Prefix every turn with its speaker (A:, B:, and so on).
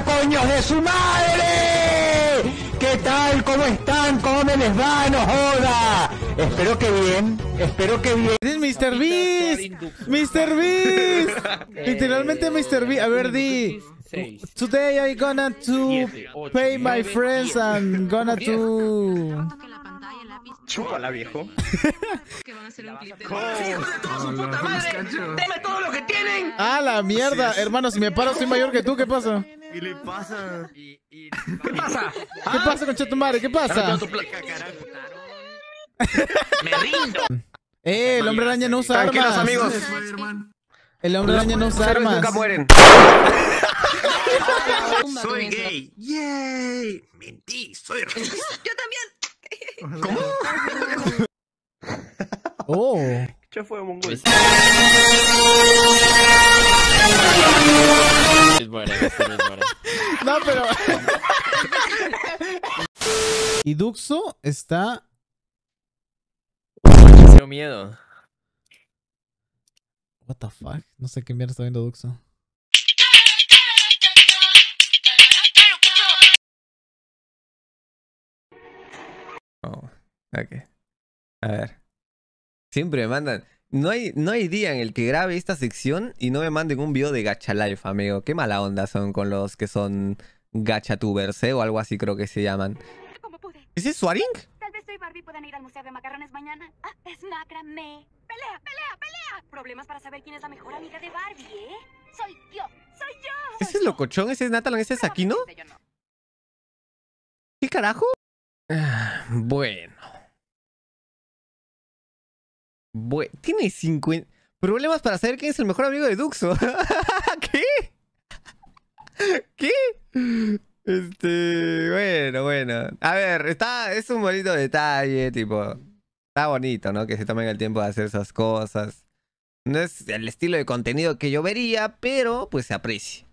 A: ¡Hola, coños de su madre! ¿Qué tal? ¿Cómo están? ¿Cómo me les va? ¡No joda! Espero que bien, espero que bien.
B: Es Mr. Beast. Mr. Beast. Literalmente Mr. Beast. A ver, di. Today I gonna to pay my friends and gonna to.
C: Chúpala, viejo.
D: que van a hacer un clip de
C: ¡Deme todo lo que tienen!
B: Ah, la mierda. Hermano, si me paro soy mayor que tú, ¿qué pasa?
E: ¿Qué le pasa?
C: ¿Qué pasa?
B: ¿Qué pasa, concha tu madre? ¿Qué pasa?
C: ¡Me rindo!
B: Eh, el hombre araña no usa
C: Tranquilos,
B: armas.
C: amigos.
E: Spider-Man.
B: El hombre araña no usa
C: Héroes nunca
B: armas.
C: mueren.
E: Soy
D: con
E: gay. ¡Yay! Mentí, soy racista.
D: Yo también.
B: Oh.
C: ¿Qué fue, mongol?
F: Es buena, esta no es buena.
B: No, pero. y Duxo está.
F: Tengo miedo.
B: What the fuck? No sé qué mierda está viendo Duxo.
G: Oh, ok. A ver. Siempre me mandan. No hay, no hay día en el que grabe esta sección y no me manden un video de Gacha Life, amigo. Qué mala onda son con los que son gachatubers, ¿eh? O algo así creo que se llaman.
H: ¿Cómo pude?
G: ¿Ese es Swaring?
H: Tal vez soy Barbie puedan ir al Museo de Macarrones mañana. Ah, es macramé. ¡Pelea, pelea, pelea! Problemas para saber quién es la mejor amiga de Barbie, ¿eh? Soy yo, soy yo.
G: ¿Ese es Locochón? ¿Ese es Natalan? ¿Ese es Aquino? ¿Qué carajo? Ah, bueno. Tiene 50... Problemas para saber quién es el mejor amigo de Duxo. ¿Qué? ¿Qué? Este... Bueno, bueno. A ver, está... Es un bonito detalle, tipo... Está bonito, ¿no? Que se tomen el tiempo de hacer esas cosas. No es el estilo de contenido que yo vería, pero pues se aprecia.